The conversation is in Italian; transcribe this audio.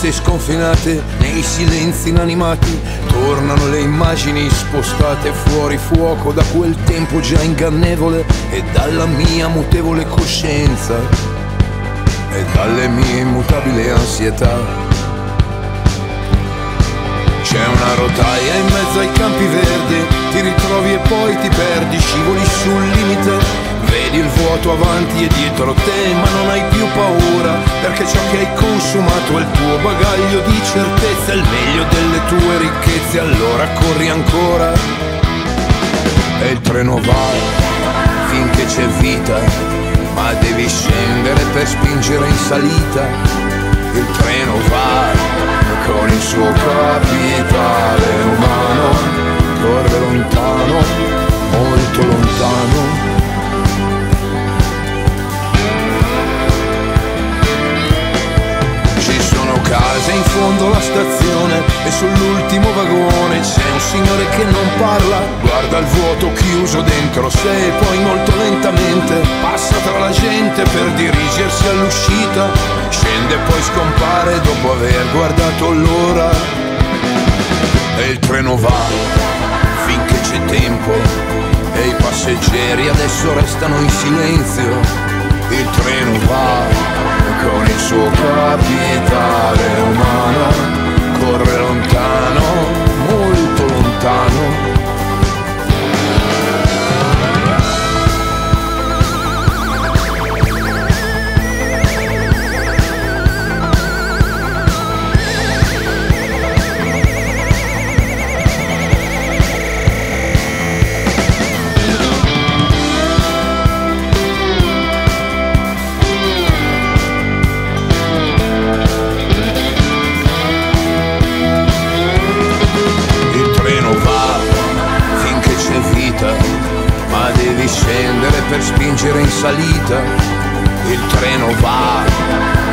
strade sconfinate, nei silenzi inanimati, tornano le immagini spostate fuori fuoco da quel tempo già ingannevole e dalla mia mutevole coscienza e dalle mie immutabili ansietà. C'è una rotaia in mezzo ai campi verdi, ti ritrovi e poi ti perdi, scivoli sul limite, vedi il vuoto avanti e dietro te, ma non hai paura, perché ciò che hai consumato è il tuo bagaglio di certezza, il meglio delle tue ricchezze, allora corri ancora. E il treno va finché c'è vita, ma devi scendere per spingere in salita. Il treno va con il suo capitale case in fondo alla stazione e sull'ultimo vagone c'è un signore che non parla, guarda il vuoto chiuso dentro sé e poi molto lentamente passa tra la gente per dirigersi all'uscita, scende e poi scompare dopo aver guardato l'ora. E il treno va finché c'è tempo e i passeggeri adesso restano in silenzio. Il treno va con il suo capitale scendere per spingere in salita. Il treno va